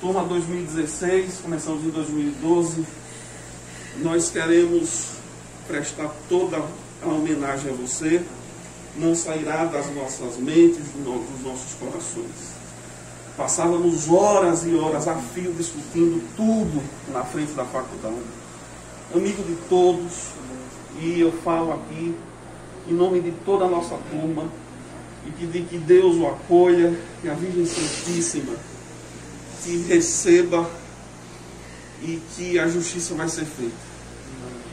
Turma 2016, começamos em 2012. Nós queremos prestar toda a homenagem a você. Não sairá das nossas mentes, dos nossos corações. Passávamos horas e horas a fio discutindo tudo na frente da faculdade. Amigo de todos, e eu falo aqui em nome de toda a nossa turma e pedir que Deus o acolha, que a Virgem Santíssima que receba e que a justiça vai ser feita.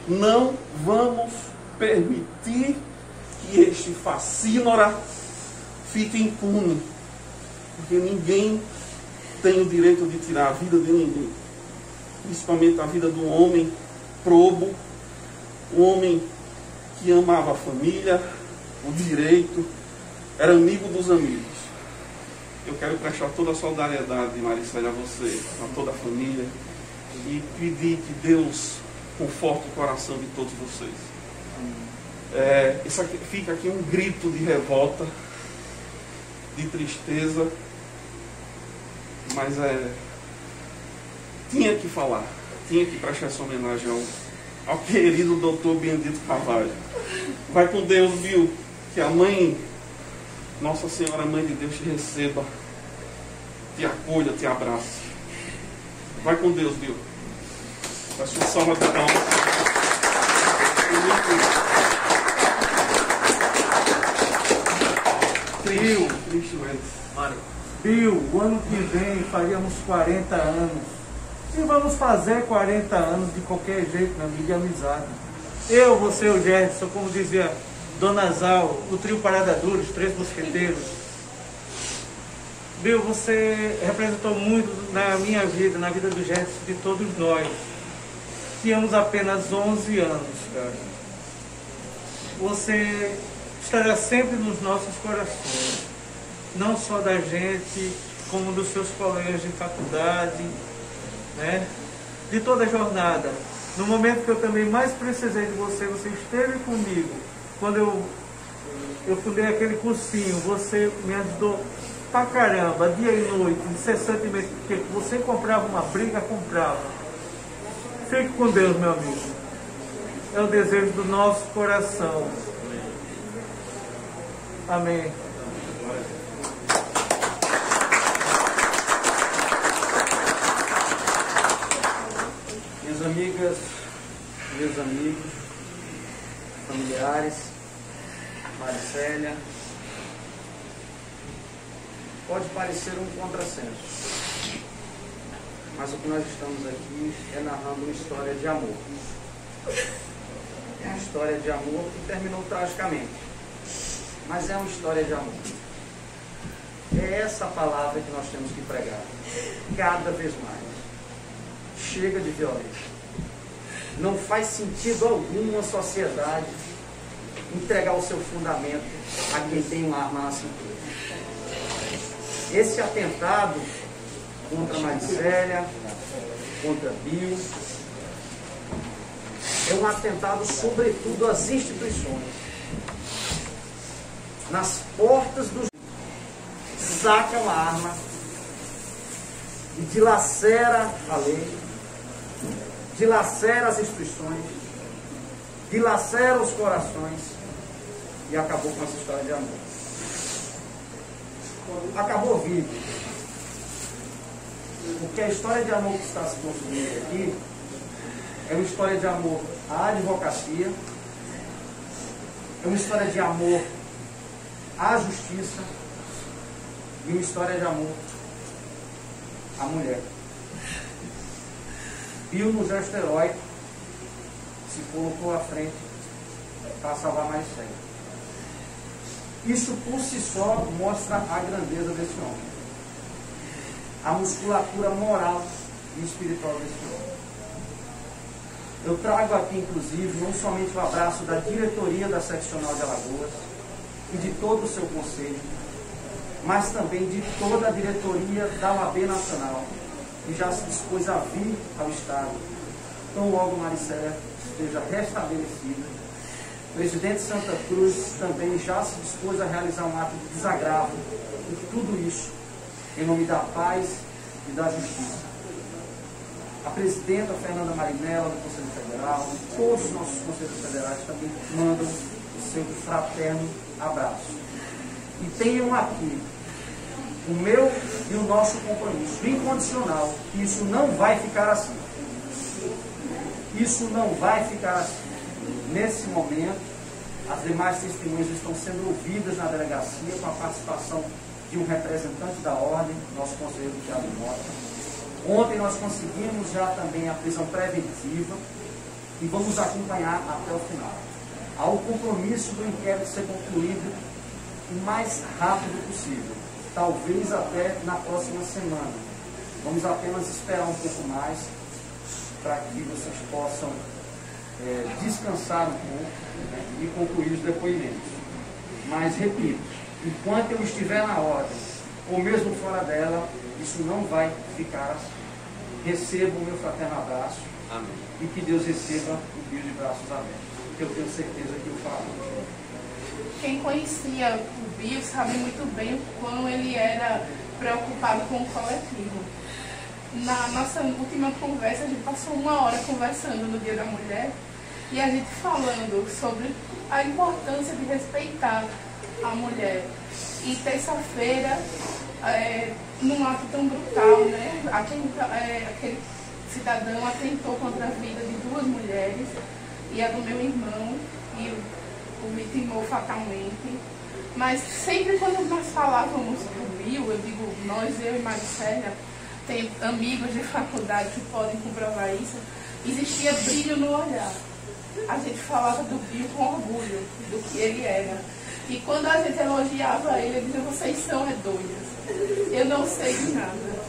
Não vamos permitir que este facínora fique impune, porque ninguém tem o direito de tirar a vida de ninguém, principalmente a vida do homem probo, o homem que amava a família, o direito, era amigo dos amigos. Eu quero prestar toda a solidariedade, Maricela, a você, a toda a família, e pedir que Deus conforte o coração de todos vocês. É, isso aqui, fica aqui um grito de revolta, de tristeza, mas é, tinha que falar, tinha que prestar essa homenagem ao, ao querido doutor Benedito Carvalho. Vai com Deus, viu? Que a mãe nossa Senhora Mãe de Deus te receba, te acolha, te abrace. Vai com Deus, viu? A sua salva de palmas. Bill, Mário. Bill, o ano que vem faríamos 40 anos. E vamos fazer 40 anos de qualquer jeito, meu amigo, de amizade. Eu, você, o Gerson, como dizia Dona Zal, o trio Parada Dura, os Três Mosqueteiros. Bill, você representou muito na minha vida, na vida do Gerson, de todos nós. Tínhamos apenas 11 anos, cara. Você estará sempre nos nossos corações. Não só da gente, como dos seus colegas de faculdade, né? De toda a jornada. No momento que eu também mais precisei de você, você esteve comigo quando eu, eu fundei aquele cursinho, você me ajudou pra caramba, dia e noite, incessantemente, porque você comprava uma briga, comprava. Fique com Deus, meu amigo. É o desejo do nosso coração. Amém. Minhas amigas, meus amigos, familiares, Maricélia. Pode parecer um contrassenso, mas o que nós estamos aqui é narrando uma história de amor. É uma história de amor que terminou tragicamente, mas é uma história de amor. É essa palavra que nós temos que pregar, cada vez mais. Chega de violência. Não faz sentido algum uma sociedade entregar o seu fundamento a quem tem uma arma na cintura. Esse atentado contra Maricélia, contra Bill, é um atentado sobretudo às instituições. Nas portas dos sacam a arma e dilacera a lei, dilacera as instituições, dilacera os corações e acabou com essa história de amor. Acabou vivo. Porque a história de amor que está se construindo aqui é uma história de amor à advocacia, é uma história de amor à justiça e uma história de amor à mulher. Bill, no gesto heróico, se colocou à frente para salvar mais sangue. Isso por si só mostra a grandeza desse homem. A musculatura moral e espiritual desse homem. Eu trago aqui, inclusive, não somente o abraço da diretoria da Seccional de Alagoas e de todo o seu conselho, mas também de toda a diretoria da UAB Nacional, que já se dispôs a vir ao Estado, tão logo Maricé esteja restabelecida o presidente Santa Cruz também já se dispôs a realizar um ato de desagravo por tudo isso em nome da paz e da justiça. A presidenta Fernanda Marinella, do Conselho Federal, e todos os nossos conselhos federais também mandam o seu fraterno abraço. E tenham aqui o meu e o nosso compromisso incondicional. Isso não vai ficar assim. Isso não vai ficar assim. Nesse momento, as demais testemunhas estão sendo ouvidas na delegacia com a participação de um representante da ordem, nosso conselheiro Thiago Mota Ontem nós conseguimos já também a prisão preventiva e vamos acompanhar até o final. Há o compromisso do inquérito ser concluído o mais rápido possível, talvez até na próxima semana. Vamos apenas esperar um pouco mais para que vocês possam é, descansar um pouco né, e concluir os depoimentos. Mas, repito, enquanto eu estiver na ordem, ou mesmo fora dela, isso não vai ficar assim. Receba o meu fraterno abraço Amém. e que Deus receba o Rio de braços abertos. Eu tenho certeza que eu falo. Quem conhecia o Bio sabe muito bem o quão ele era preocupado com o coletivo. Na nossa última conversa, a gente passou uma hora conversando no Dia da Mulher e a gente falando sobre a importância de respeitar a mulher. E terça-feira, é, num ato tão brutal, né? Aquele, é, aquele cidadão atentou contra a vida de duas mulheres e a do meu irmão e o, o vitimou fatalmente. Mas sempre quando nós falávamos do Bill, eu digo nós, eu e Maricélia, tem amigos de faculdade que podem comprovar isso, existia brilho no olhar. A gente falava do Bill com orgulho, do que ele era. E quando a gente elogiava ele, ele dizia, vocês são é doidas. Eu não sei de nada.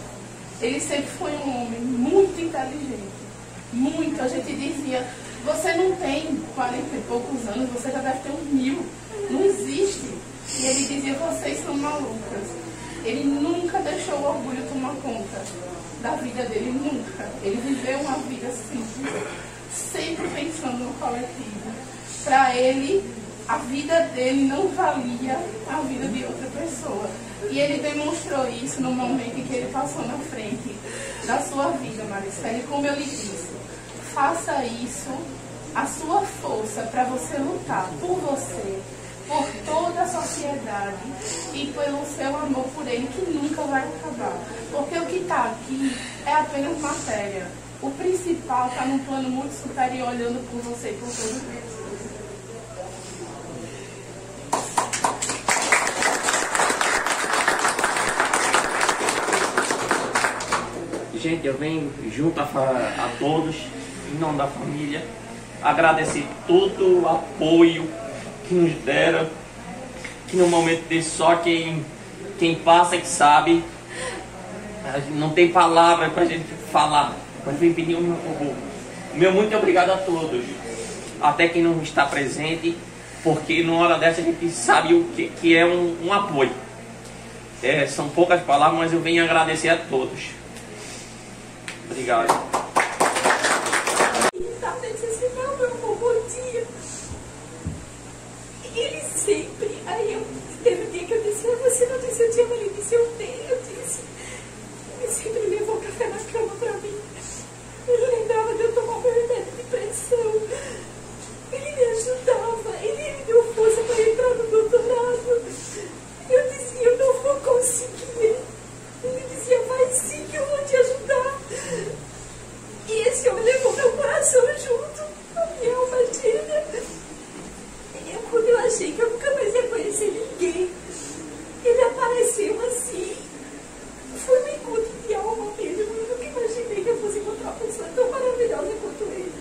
Ele sempre foi um homem muito inteligente. Muito. A gente dizia, você não tem 40 e poucos anos, você já deve ter uns mil. Não existe. E ele dizia, vocês são malucas. Ele nunca deixou o orgulho tomar conta da vida dele, nunca. Ele viveu uma vida simples, sempre pensando no coletivo. Para ele, a vida dele não valia a vida de outra pessoa. E ele demonstrou isso no momento em que ele passou na frente da sua vida, Maricela. E como eu lhe disse, faça isso a sua força para você lutar por você, por toda a sociedade e pelo seu amor por ele, que nunca vai acabar. Porque o que está aqui é apenas matéria. O principal está num plano muito superior, olhando por você e por todos eles. gente, eu venho junto a, a todos, em nome da família, agradecer todo o apoio que nos deram, que no momento desse só quem, quem passa é que sabe, não tem palavra para a gente falar, mas vem pedir o meu, o meu muito obrigado a todos, até quem não está presente, porque numa hora dessa a gente sabe o que, que é um, um apoio. É, são poucas palavras, mas eu venho agradecer a todos. Obrigado. Tá necessitando, meu amor, bom dia. E ele sempre, aí eu, teve um dia que eu disse, ah, você não disse, eu te amo, ele disse, eu tenho, eu disse. Ele sempre levou café na cama pra mim. Ele lembrava de eu tomar meu remédio de pressão. Ele me ajudava, ele me deu força para entrar no doutorado. Eu dizia, eu não vou conseguir. Ele dizia, vai sim que eu vou te ajudar. E esse homem levou meu coração junto, a minha alma gêmea. E eu, quando eu achei que eu nunca mais ia conhecer ninguém, ele apareceu assim. Foi um encontro de alma mesmo. Eu nunca imaginei que eu fosse encontrar uma pessoa tão maravilhosa quanto ele.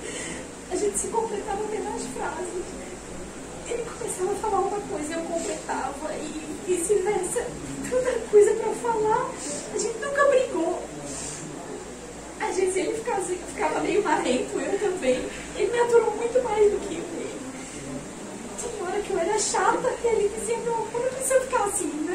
A gente se completava pelas frases. Ele começava a falar uma coisa, eu completava, e vice-versa. Tanta coisa para falar. A gente nunca brigou. Às vezes ele ficava, ficava meio marrento, eu também. Ele me aturou muito mais do que eu. Tinha hora que eu era chata, e ele dizia, não, não precisa ficar assim, não,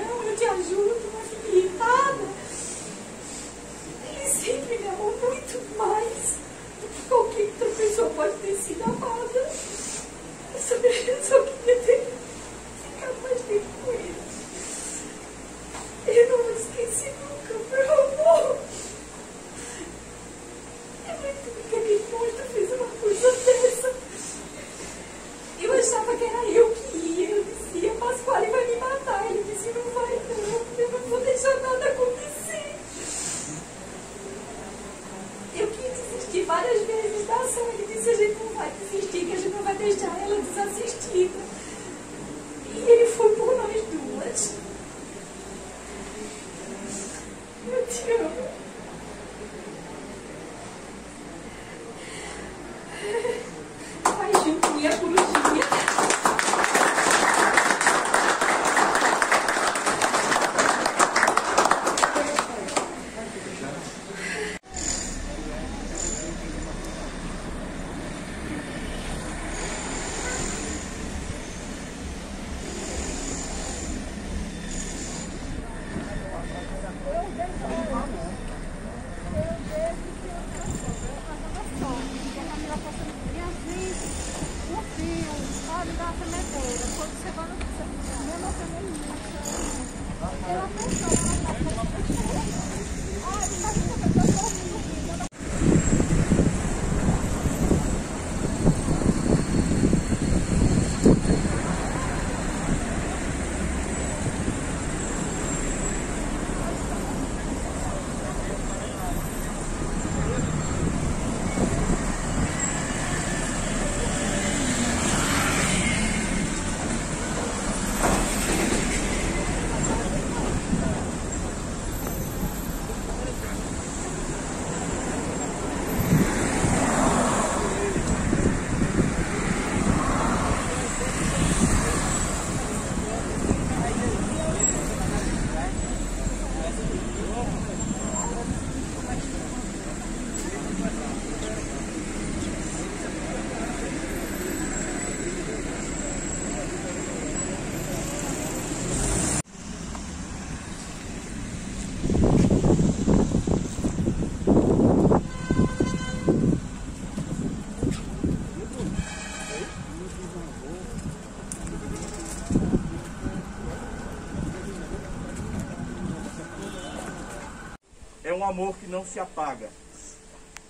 amor que não se apaga.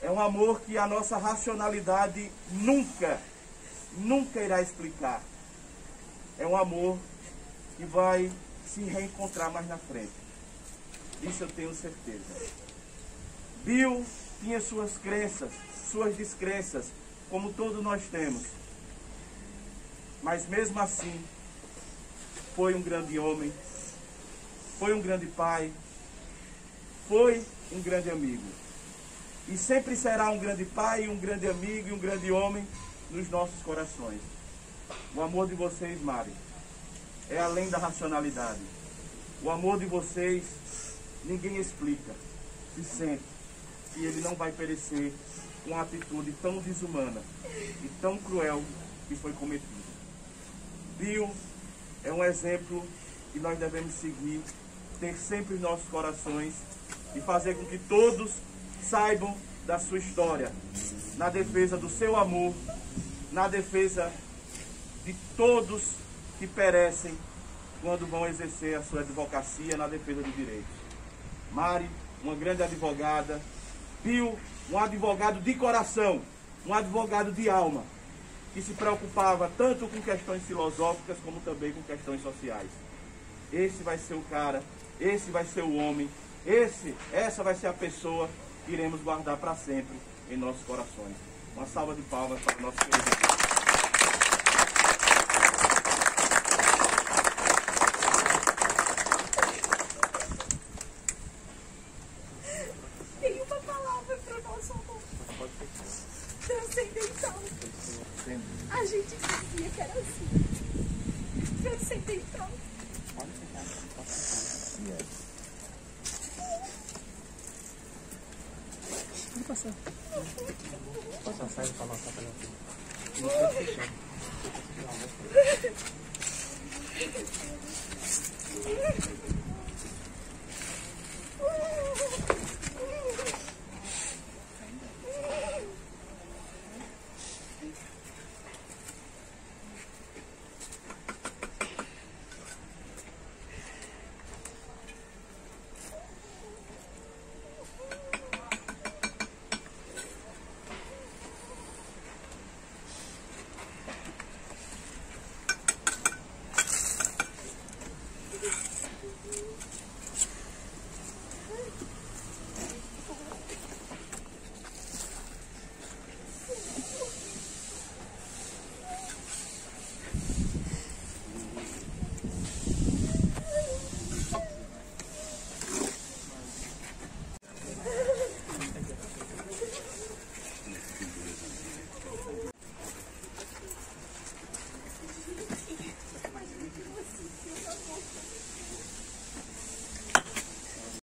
É um amor que a nossa racionalidade nunca, nunca irá explicar. É um amor que vai se reencontrar mais na frente. Isso eu tenho certeza. Bill tinha suas crenças, suas descrenças, como todos nós temos. Mas mesmo assim, foi um grande homem, foi um grande pai, foi um grande amigo. E sempre será um grande pai, um grande amigo e um grande homem nos nossos corações. O amor de vocês, Mari, é além da racionalidade. O amor de vocês, ninguém explica. Se sente que ele não vai perecer com uma atitude tão desumana e tão cruel que foi cometida. Bill é um exemplo que nós devemos seguir, ter sempre em nossos corações e fazer com que todos saibam da sua história, na defesa do seu amor, na defesa de todos que perecem quando vão exercer a sua advocacia na defesa dos direitos. Mari, uma grande advogada, Bill, um advogado de coração, um advogado de alma, que se preocupava tanto com questões filosóficas como também com questões sociais. Esse vai ser o cara, esse vai ser o homem, esse, essa vai ser a pessoa que iremos guardar para sempre em nossos corações. Uma salva de palmas para o nosso querido. Tem uma palavra para o nosso amor. Transcendental. A gente dizia que era assim. Transcendental. Pasa. Pasa, sa'yo pa makakalasin.